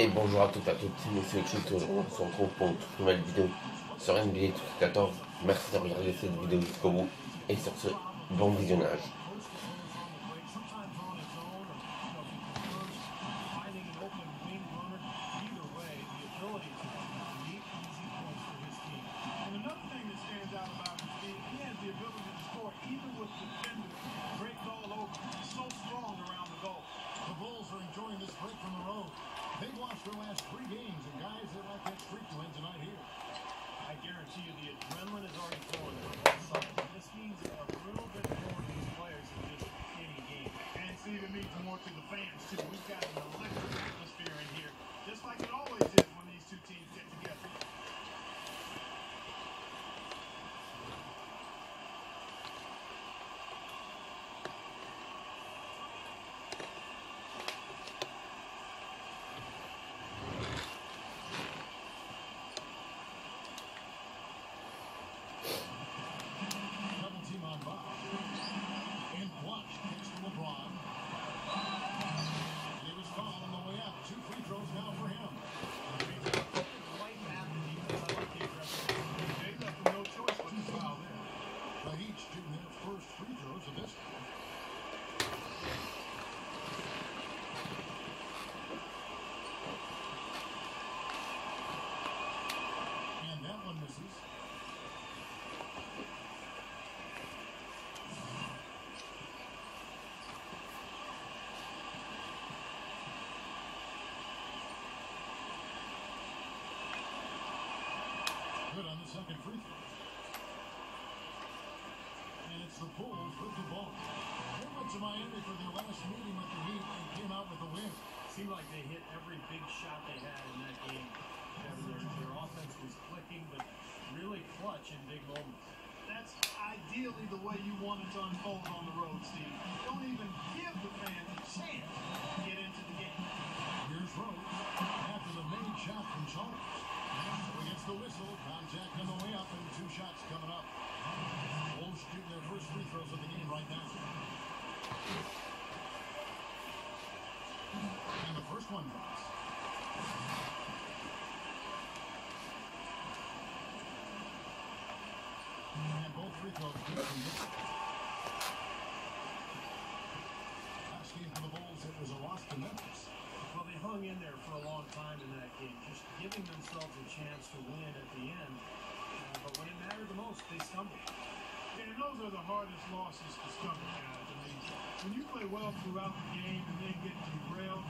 Et bonjour à toutes et à toutes, Monsieur Chute, on se retrouve pour une toute nouvelle vidéo sur NBA 14. Merci de regarder cette vidéo jusqu'au bout et sur ce, bon visionnage. Second free. And it's the Bulls with the ball. They went to Miami for their last meeting with the Heat and came out with a win. Seemed like they hit every big shot they had in that game. Their, their offense was clicking, but really clutch in big moments. That's ideally the way you want it to unfold on the road, Steve. Don't even give the fans a chance to get into the game. Here's Rose after the main shot from Charles. The whistle, contact on the way up, and two shots coming up. Wolves shooting their first free throws of the game right now. And the first one drops. And both free throws good from hung in there for a long time in that game, just giving themselves a chance to win at the end. Uh, but when it mattered the most, they stumbled. And those are the hardest losses to stumble, guys. I mean, when you play well throughout the game and then get derailed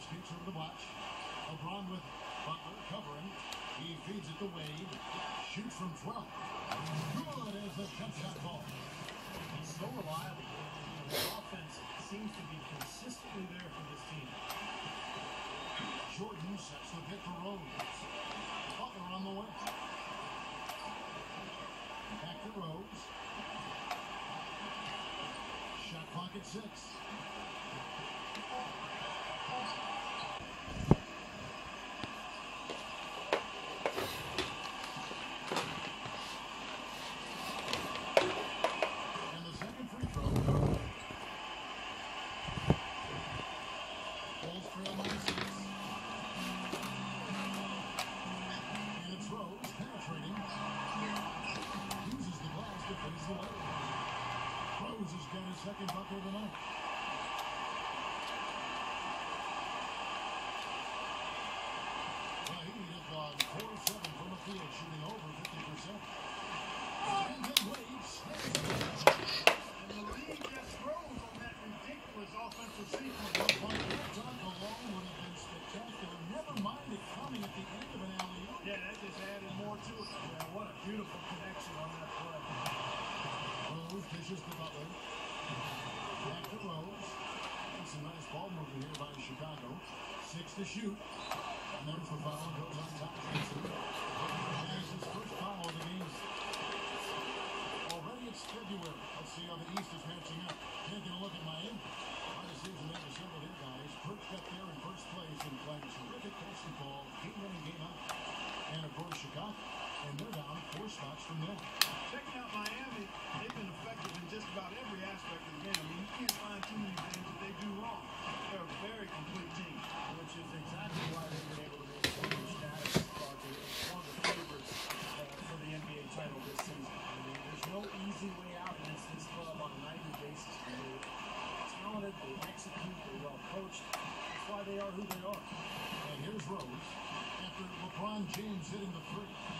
Chalmers keeps over the watch. LeBron with Butler covering. He feeds it to Wade. Shoots from 12. Good as the jump shot ball. He's so reliable. The offense seems to be consistently there for this team. Jordan sets the pick for Rose. Butler on the way. Back to Rose. Shot clock at six. And the second free throw. Bulls trail by six. And it's Rose penetrating. Uses the glass to finish the way. Rose has got his second bucket of the night. Well, he has gone 4-7 from the field, shooting over 50%. And then Wade. And the league just throws on that ridiculous offensive sequence. to shoot. And there's the foul. Goes on top. This first foul of the games. Already it's February. Let's see how the East is matching up. Taking a look at Miami. Hard decision there for several of their guys. Perched up there in first place and playing terrific basketball. Game winning game out. And of course, Chicago and they're down four spots from there. Checking out Miami, they've been effective in just about every aspect of the game. I mean, you can't find too many things that they do wrong. They're a very complete team. which is exactly why they've been able to maintain their status one of the favorites uh, for the NBA title this season. I mean, there's no easy way out against this club on a nightly basis. They're talented, they execute, they're well coached. That's why they are who they are. And here's Rose after LeBron James hitting the three.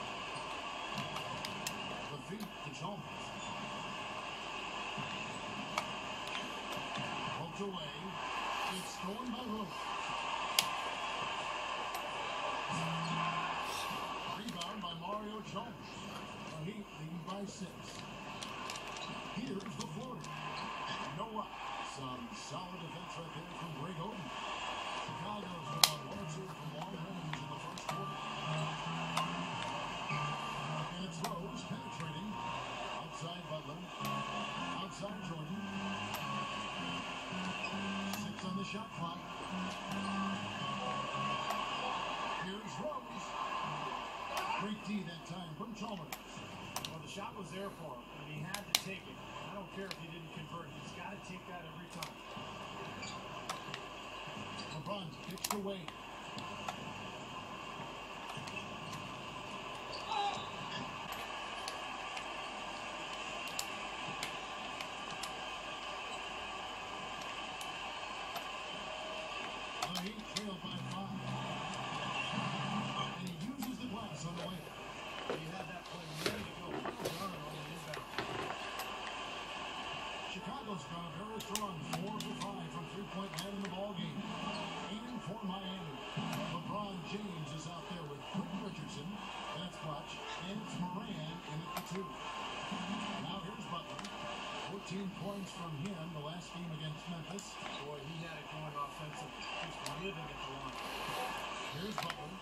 To Chalmers. Poked away. It's stolen by Rose. Rebound by Mario. The Heat leading by six. Here's the floater. Know? Some solid defense right there from Greg Oden. Chicago's been on one or two from long range in the first quarter. Outside Jordan. Six on the shot clock. Here's Rose. Great D that time from Chalmers. Well, the shot was there for him, and he had to take it. I don't care if he didn't convert. He's got to take that every time. LeBron kicks to Wade. The Heat trail by five. And he uses the glass on the way. He had that play ready to go. Well done on the inbound. Chicago's very strong, four for five from three-point land in the ball game. Aiming for Miami. LeBron James is out there with Quentin Richardson. That's Clutch. And it's Moran in at the two. Now here's Butler. 14 points from him the last game against Memphis. Boy, he had it going offensive, just living at the line. Here's Butler.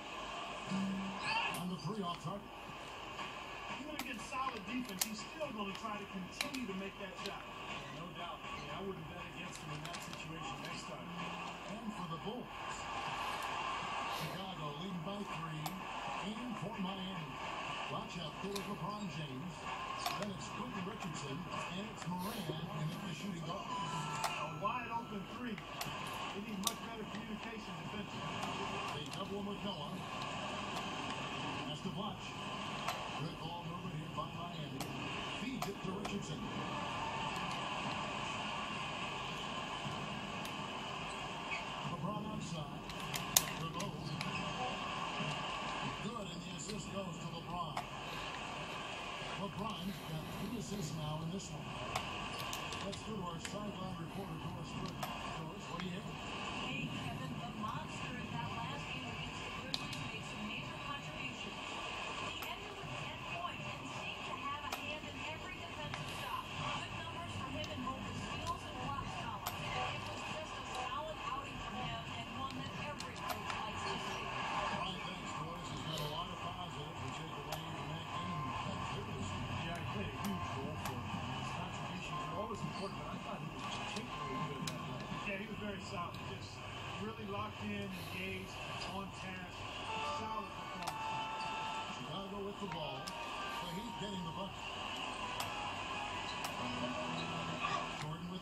On the three off target. Even against solid defense, he's still going to try to continue to make that shot. I, wouldn't bet against him in that situation next time. And for the Bulls. Chicago leading by three. And for Miami. Watch out there with LeBron James. Then it's Quentin Richardson. And it's Moran in at the shooting guard. A wide open three. They need much better communication defensively. They double Noah. Has to watch. Good ball movement here by Miami. Feeds it to Richardson.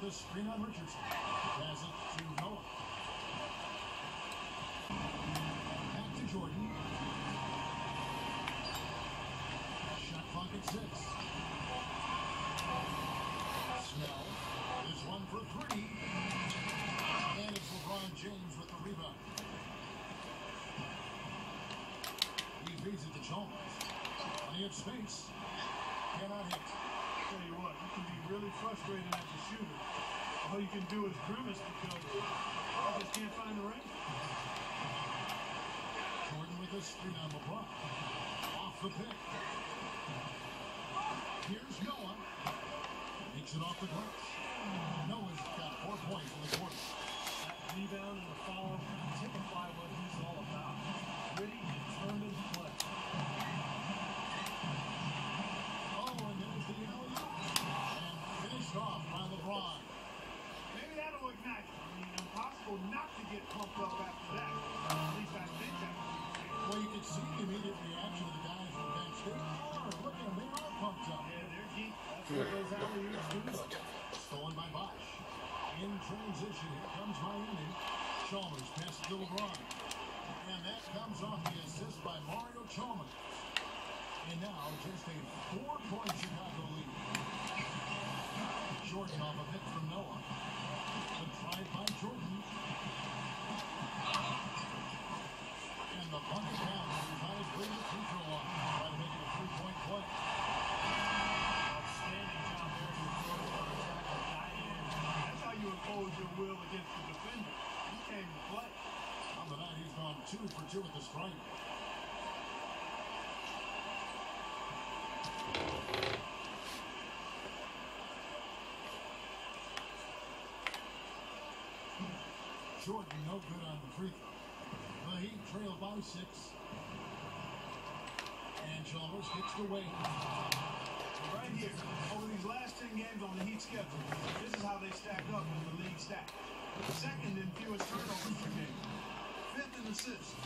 A screen on Richardson. Pass it to Noah. Back to Jordan. Shot clock at six. Snell is one for three. And it's LeBron James with the rebound. He feeds it to Chalmers. Plenty of space. Cannot hit. Tell you what, you can be really frustrated as a shooter. You can do is grimace because you just can't find the range. Jordan with a screen on LeBron. Off off the pick. Here's Noah. Takes it off the glass. Noah's got four points in the quarter. That rebound and the follow typify what he's all about. Gritty, transition, here comes Miami. Chalmers passes to LeBron. And that comes off the assist by Mario Chalmers. And now just a four-point Chicago lead. Jordan off a hit from Noah. Drive by Jordan. And the bucket down. Way to the free throw line. Try to make it a three-point play. Outstanding job there in the third quarter. Attack the guy in. That's how you impose your will against the defender. He came to play. On the night, he's gone two for two at the stripe. Jordan, no good on the free throw. The Heat trail by six. And Chalmers gets the way. Right here, over these last 10 games on the Heat schedule, this is how they stack up in the league stack. Second in fewest turnovers per game. Fifth in assists.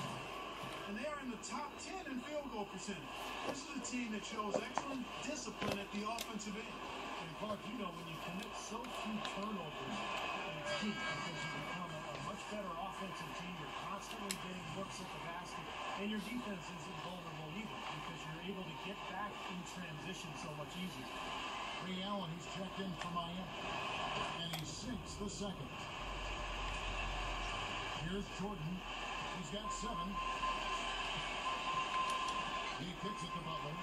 And they are in the top 10 in field goal percentage. This is a team that shows excellent discipline at the offensive end. And Clark, you know, when you commit so few turnovers, it's key because you become a, much better offensive team. You're constantly getting looks at the basket, and your defense isn't vulnerable able to get back in transition so much easier. Ray Allen, he's checked in for Miami. And he sinks the second. Here's Jordan. He's got seven. He kicks it to Butler.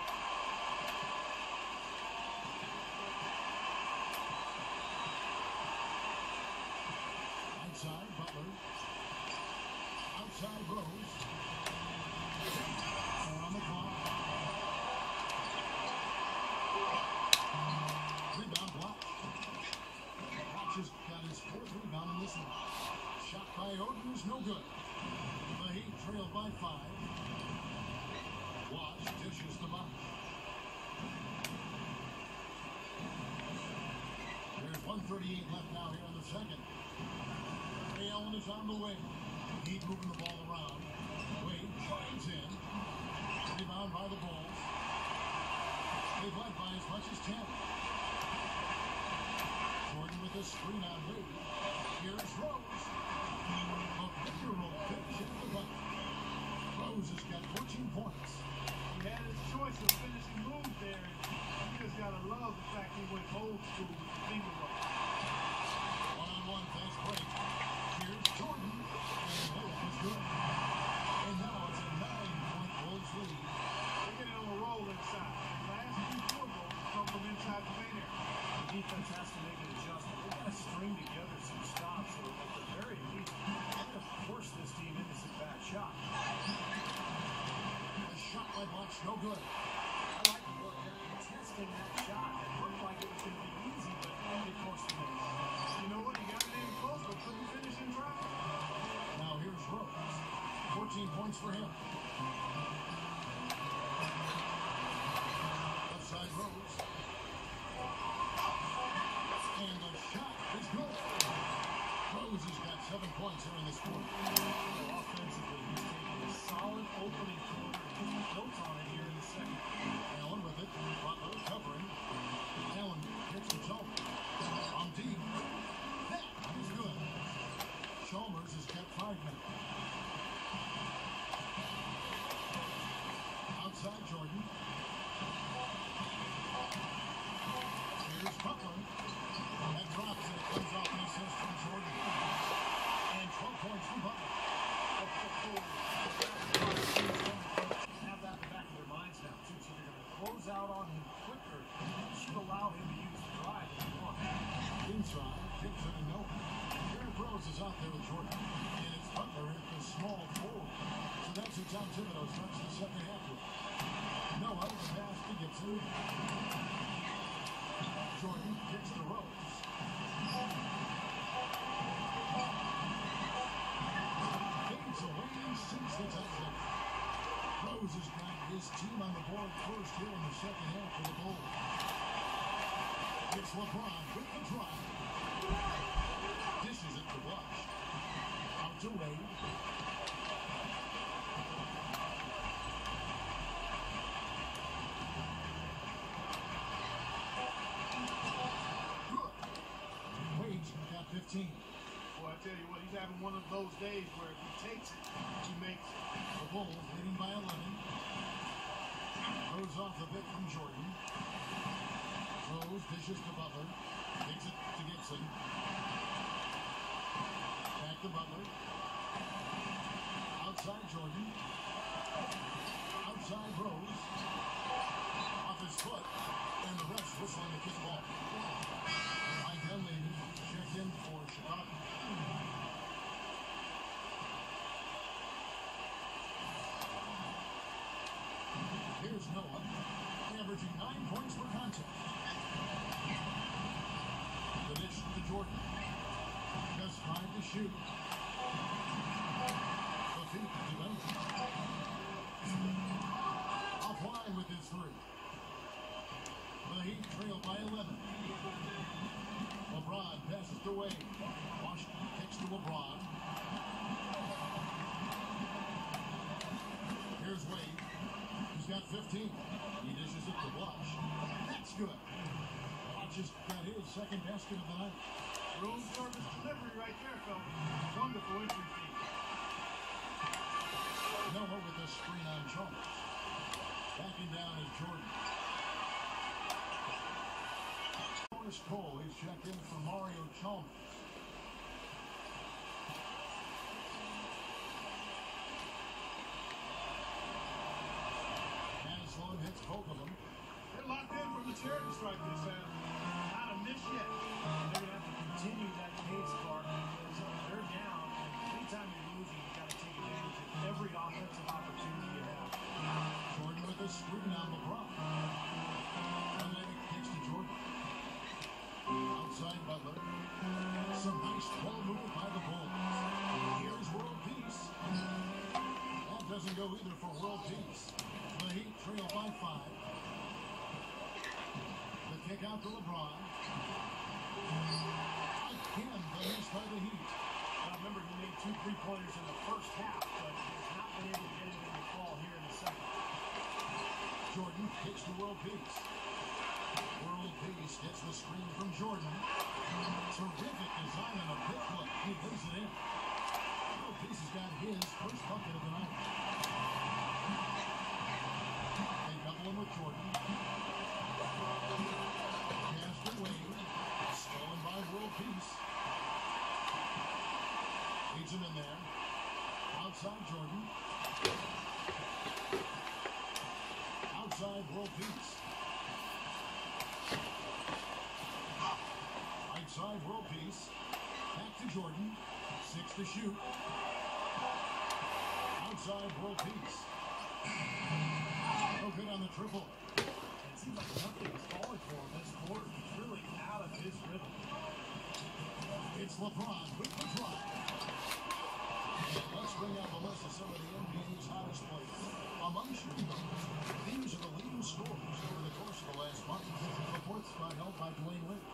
Outside, Butler. Outside, Rose. Good. The Heat trail by five. Watch dishes to Bosh. There's 138 left now here in the second. Ray Allen is on the way. Heat moving the ball around. Wade drives in. Rebound by the Bulls. They've led by as much as 10. Jordan with a screen on Wade. Here's Rose. A pick-and-roll into the bucket. Rose has got 14 points. He had his choice of finishing moves there. You just gotta love the fact he went old school with the finger roll. One-on-one fast break. Here's Jordan. And the is good. And now it's a nine-point Bulls lead. They're getting on a roll inside. The last two field goals come from inside the paint area. The defense has to make an adjustment. They've got to string together some stops, or at the very least, they're going to force this team into some bad shots. A shot by Bosh, no good. Jordan. And it's Butler at the small his team on the board first here in the second half for the goal. It's LeBron with the drive. Dishes it to Rush. Out to Wade. Good. Wade's got 15. Boy, I tell you what, he's having one of those days where if he takes it, he makes it. The Bulls leading by 11. Rose off the bit from Jordan. Rose dishes to Butler. Takes it to Gibson. Back to Butler. Outside Jordan. Outside Rose. Off his foot. And the refs whistling the kick. Mike Dunleavy checked in for Chicago. Here's Noah, averaging nine points per contest. The dish to Jordan. Just five to shoot. To Duncan. Offline with his three. The Heat trail by 11. LeBron passes to Wade. Washington kicks to LeBron. Here's Wade. He's got 15. He dishes it to Blush. That's good. Blush has got his second basket of the night. Room service delivery right there, fellas. Wonderful entry fee. Noah with the screen on Chalmers. Backing down is Jordan. Jonas Cole is checked in for Mario Chalmers. Anslon hits both of them. They're locked in from the charity stripe this Sam. Not a miss yet. They're going to have to continue that pace, Clark, because they're down. And anytime you're losing, you've got to take advantage of every offensive opportunity you have. Jordan with a screen on LeBron. Atlantic kicks to Jordan. Outside Butler. Some nice ball move by the Bulls. Here's World Peace. That doesn't go either for World Peace. The trail by five. The kick out to LeBron. Again, the miss by the Heat. Now, remember, he made two three-pointers in the first half, but has not been able to get it in the fall here in the second. Jordan kicks to World Peace. World Peace gets the screen from Jordan. Terrific design on a pick look. He lays it in. World Peace has got his first bucket of the night. They with Jordan. Cast away. Stolen by World Peace. Leads him in there. Outside Jordan. Outside World Peace. Outside World Peace. Back to Jordan. Six to shoot. Outside World Peace. No good on the triple. It seems like nothing is falling for him this quarter. He's really out of his rhythm. It's LeBron with the drive. Let's bring out the list of some of the NBA's hottest players. Among shooting guards, these are the leading scorers over the course of the last month. Reports by help by Dwyane Wade.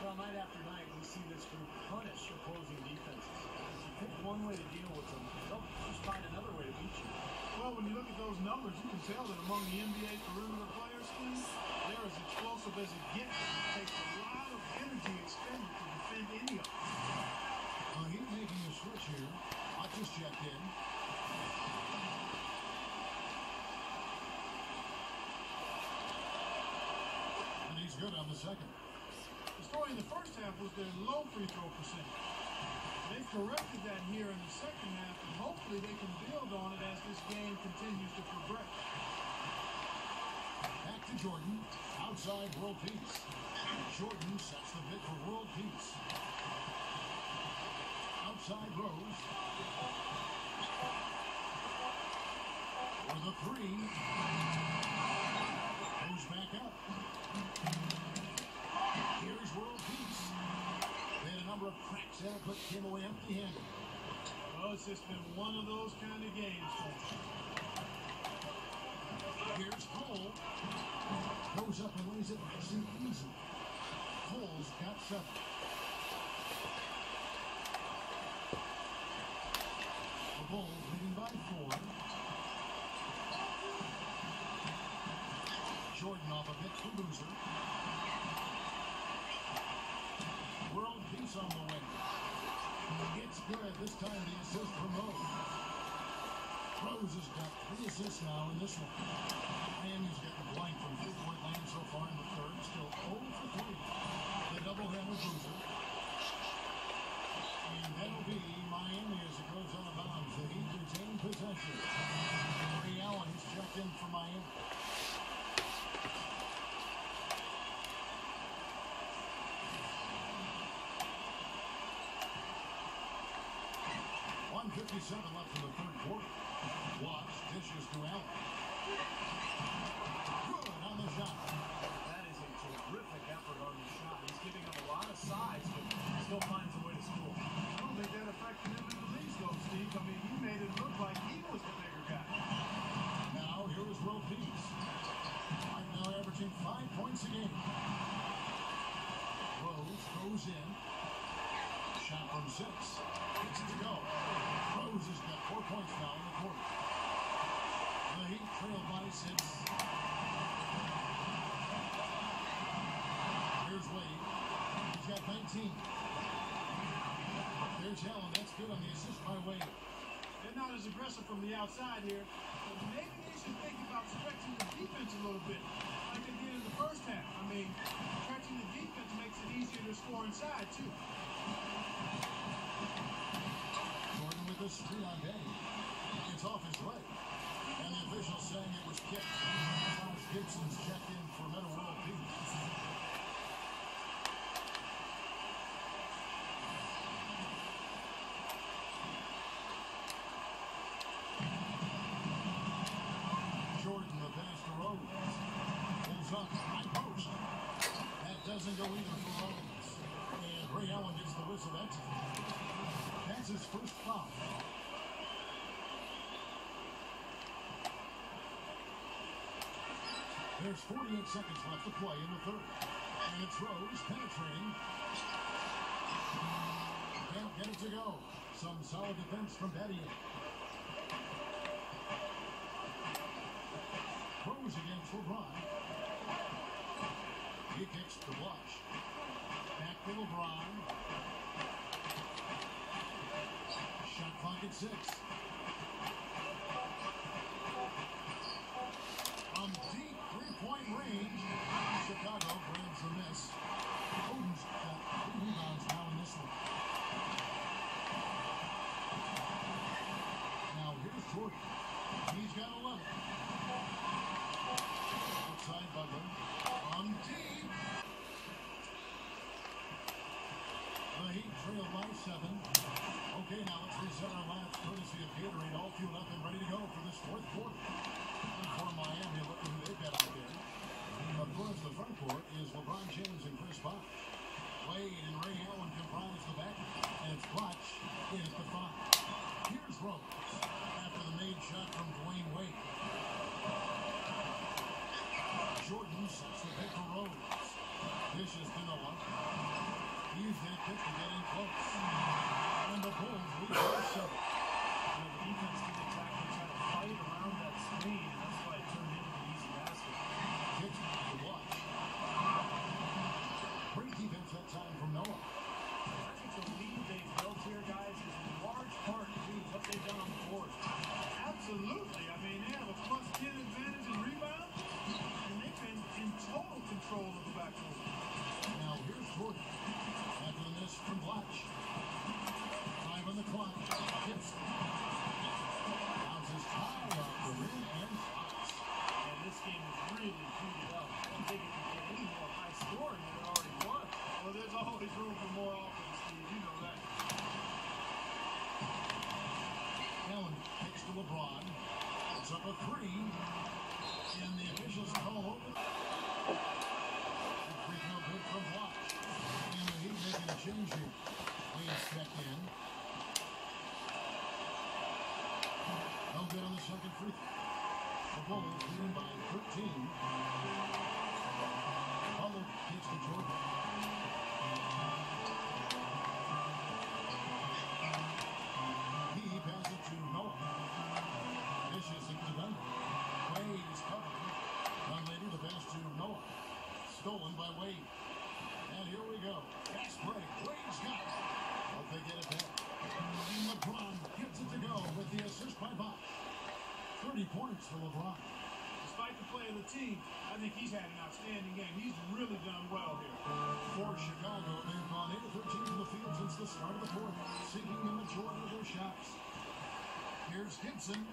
Well, night after night, we see this group punish opposing defenses. Pick one way to deal with them, they'll just find another way to beat you. Well, when you look at those numbers, you can tell that among the NBA perimeter players, they're as explosive as it gets. It takes a lot of energy expended to defend any of them. Uh, he's making a switch here. I just checked in. And he's good on the second. The story in the first half was their low free throw percentage. They've corrected that here in the second half, and hopefully they can build on it as this game continues to progress. Back to Jordan. Outside World Peace. Jordan sets the pick for World Peace. Outside Rose. For the three. Goes back up. Here's World Peace. Number of cracks at it, but came away empty-handed. Well, oh, it's just been one of those kind of games. Here's Cole. Goes up and lays it nice and easy. Cole's got seven. The Bulls leading by four. Jordan off a bit for Loser. Peace on the way. It's good. This time the assist from Rose. Rose has got three assists now in this one. 57 left in the third quarter. Watch dishes to Allen. Good on the shot. That is a terrific effort on the shot. He's giving up a lot of size, but still finds a way to score. I don't think that affected him in the least, though, Steve. I mean, he made it look like he was the bigger guy. Now, here is World Peace. Right now averaging five points a game. Rose goes in. Shot from six. There's Allen. That's good on the assist by Wade. They're not as aggressive from the outside here, but maybe they should think about stretching the defense a little bit, like they did in the first half. I mean, stretching the defense makes it easier to score inside, too. Jordan with a screen on day. It's off his leg. And the official saying it was kicked. Josh Gibson's checked in for Metta World Peace. Jordan the pass to Rose. Pulls up, high post. Go either. And Ray Allen gets the whistle exit. That's his first foul. There's 48 seconds left to play in the third. And it's Rose penetrating. Can't get it to go. Some solid defense from Battier. Rose against LeBron. He kicks to Blush. Back to LeBron. Shot clock at six. From deep three-point range, Chicago grabs the miss. Oden's got three rebounds now in this one. Now here's Jordan. He's got 11. Outside Butler. On deep. The Heat trail by seven. Okay, now let's reset our laps courtesy of Gatorade, all fueled up and ready to go for this fourth quarter. And for Miami, look at who they've got out there. Of course, the front court is LeBron James and Chris Bosh. Wade and Ray Allen comprise the back, and it's Clutch in at the five. Here's Rose after the made shot from Dwyane Wade. Jordan sets the pick for Rose. Dishes to Noah. He's that pick to get in close. And the Bulls lead by seven. You know, the defense didn't exactly try to fight around that screen, and that's why it turned into the easy basket. Kicks to Blush. Great defense that time from Noah. I think the lead they've built here, guys, is in large part due to what they've done on the floor. Absolutely. I mean, they have a plus 10 advantage in rebound, and they've been in total control of the backcourt. Now here's Jordan. After the miss from Blatch. Five on the clock. Hits. Bounces high off the rim and stops. And this game is really heated up. I don't think it can get any more high scoring than it already was. Well, there's always room for more offense, Steve. You know that. Allen kicks to LeBron. It's up a three. And the officials call over. change here. Wade's check in. No good on the second free throw. The Bulls leading by 13. Butler gets to Jordan. He passes to Noah. Dishes it to Bender. Wade is covered. Run later, the pass to Noah. Stolen by Wade. And here we go. Fast break. Wade's got it. Hope they get it 30 points for LeBron. Despite the play of the team, I think he's had an outstanding game. He's really done well here. For Chicago, they've gone 8 of 13 from the field since the start of the fourth, sinking the majority of their shots. Here's Gibson.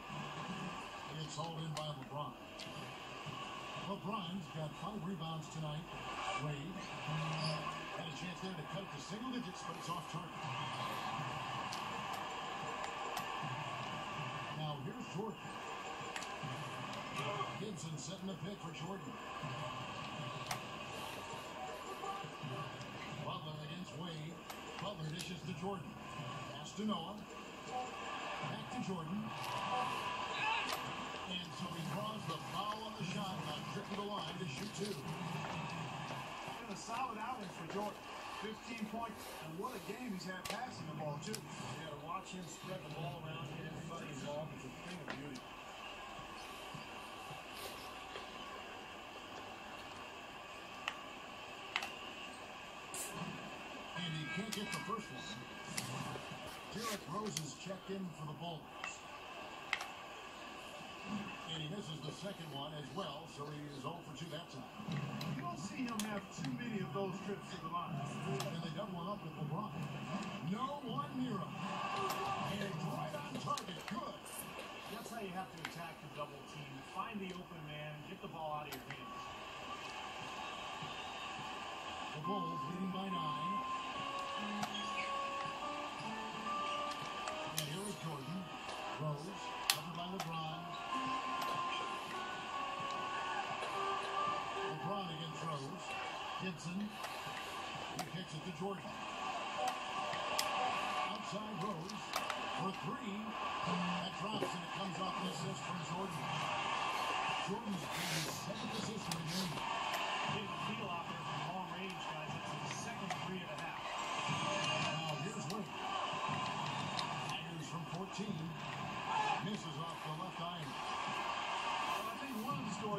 It's hauled in by LeBron. LeBron's got five rebounds tonight. Wade had a chance there to cut it to single digits, but it's off target. Now here's Jordan. Gibson setting the pick for Jordan. Butler against Wade. Butler dishes to Jordan. Pass to Noah. Back to Jordan. And so he draws the foul on the shot. Now trip to the line to shoot two. Been a solid outing for Jordan. 15 points, and what a game he's had passing the ball, too. Yeah, to watch him spread the ball around, get everybody involved, it's a thing of beauty. And he can't get the first one. Derrick Rose is checked in for the Bulls. And he misses the second one as well, so he is 0 for 2 that time. You don't see him have too many of those trips to the line. And they double one up with LeBron. No one near him. And it's right on target. Good. That's how you have to attack the double team. Find the open man, get the ball out of your hands. The Bulls leading by nine. Gibson. He kicks it to Jordan. Outside Rose for three. That drops and it comes off an assist from Jordan. Jordan's seventh assist in the game.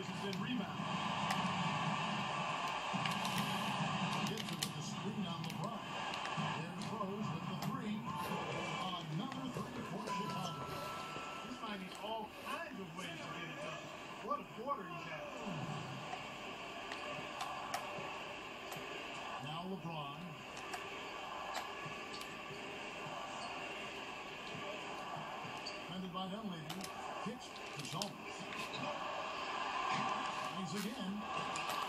One of the stories has been rebound. Gibson with the screen on LeBron. There's Rose with the three. Another three for Chicago. He's finding all kinds of ways to get it done. What a quarter he's had. Now LeBron. Defended by Dunleavy. Pitch to Chalmers. Again.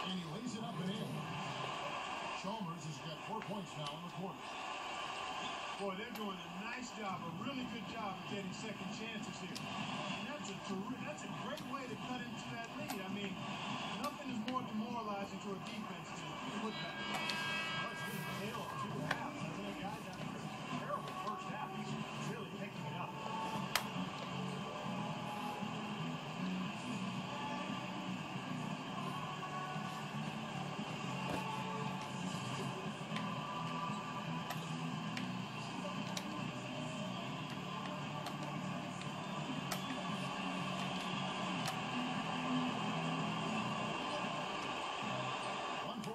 And he lays it up and in. Chalmers has got four points now in the quarter. Boy, they're doing a nice job, a really good job of getting second chances here. And that's a terri- that's a great way to cut into that lead. I mean, nothing is more demoralizing to a defense than a putback.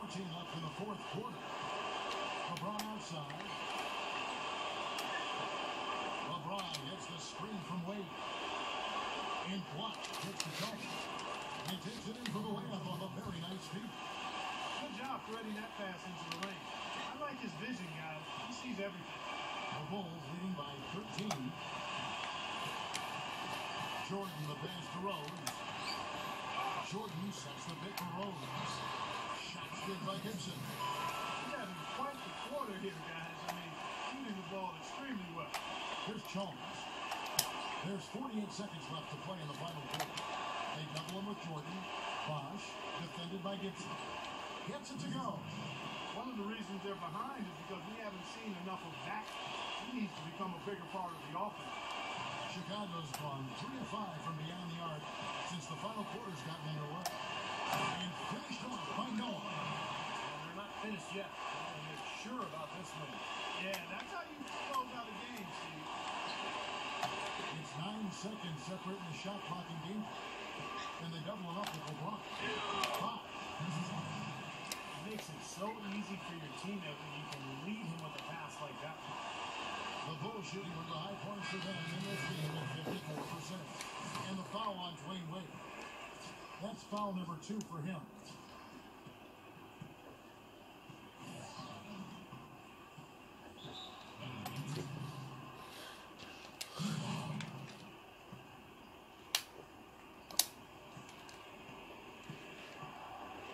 17 left in the fourth quarter. LeBron outside. LeBron gets the screen from Wade. In block, gets the target. He takes it in for the layup on a very nice feed. Good job threading that pass into the lane. I like his vision, guys. He sees everything. The Bulls leading by 13. Jordan the pass to Rose. Jordan sets the pick for Rose. Good by Gibson. He's having quite the quarter here, guys. I mean, shooting the ball extremely well. Here's Chalmers. There's 48 seconds left to play in the final quarter. They double him with Jordan. Bosh, defended by Gibson. Gets it to go. One of the reasons they're behind is because we haven't seen enough of that. He needs to become a bigger part of the offense. Chicago's gone three of five from beyond the arc since the final quarter's gotten underway. And finished off by Noah. And they're not finished yet. And They want to make sure about this one. Yeah, that's how you close out a game, Steve. It's nine seconds separating the shot clock and game. And they double it up with LeBron. Five. It makes it so easy for your teammate when you can lead him with a pass like that. The Bulls shooting of the high points for them in this game at 54%. And the foul on Dwyane Wade. That's foul number two for him.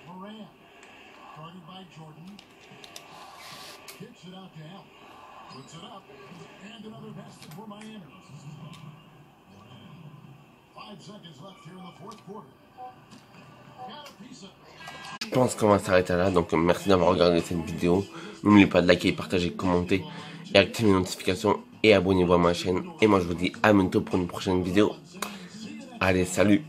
Moran, guarded by Jordan, kicks it out to Allen. Puts it up. And another basket for Miami. Five seconds left here in the fourth quarter. Je pense qu'on va s'arrêter là, donc merci d'avoir regardé cette vidéo. N'oubliez pas de liker, partager, commenter et activer les notifications et abonnez-vous à ma chaîne. Et moi je vous dis à bientôt pour une prochaine vidéo. Allez, salut